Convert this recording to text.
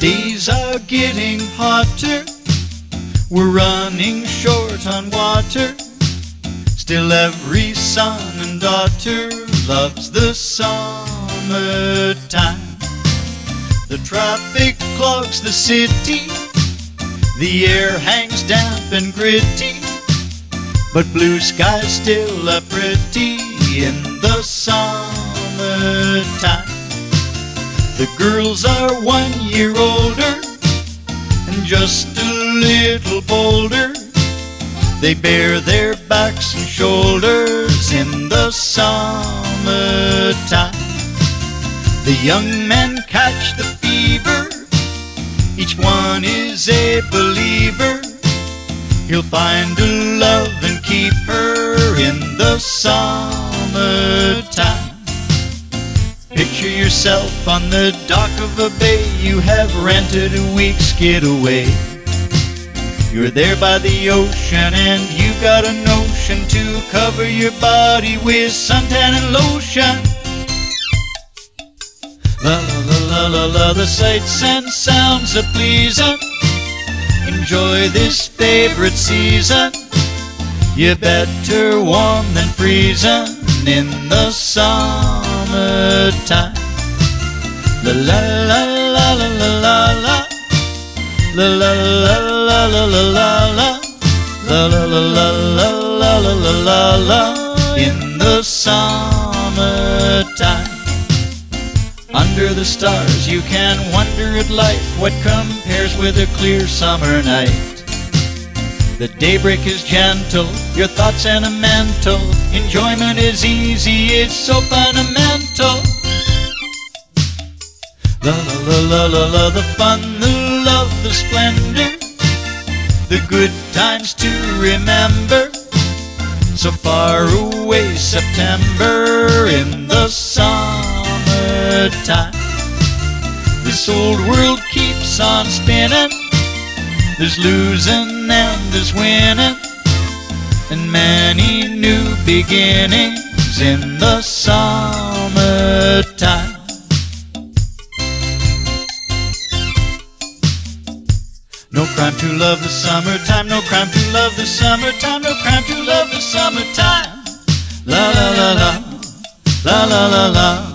days are getting hotter. We're running short on water. Still, every son and daughter loves the summertime. The traffic clogs the city. The air hangs damp and gritty. But blue skies still are pretty in the summertime. The girls are one year older and just a little bolder. They bare their backs and shoulders in the summertime. The young men catch the fever, each one is a believer. He'll find a love and keep her in the summertime. Yourself on the dock of a bay. You have rented a week's getaway. You're there by the ocean and you got a notion to cover your body with suntan and lotion. La la la la la the sights and sounds are pleasing. Enjoy this favorite season. You better warm than freezing in the summertime. La la la la la la la la. La la la la la la la la. La la la la la la la la la. In the summertime. Under the stars you can wonder at life What compares with a clear summer night The daybreak is gentle, your thoughts sentimental Enjoyment is easy, it's so fundamental La la la la la the fun, the love, the splendor The good times to remember. So far away September in the summertime This old world keeps on spinning. There's losing and there's winning And many new beginnings in the summertime crime to love the summertime, no crime to love the summertime, no crime to love the summertime. La la la la, la la la la.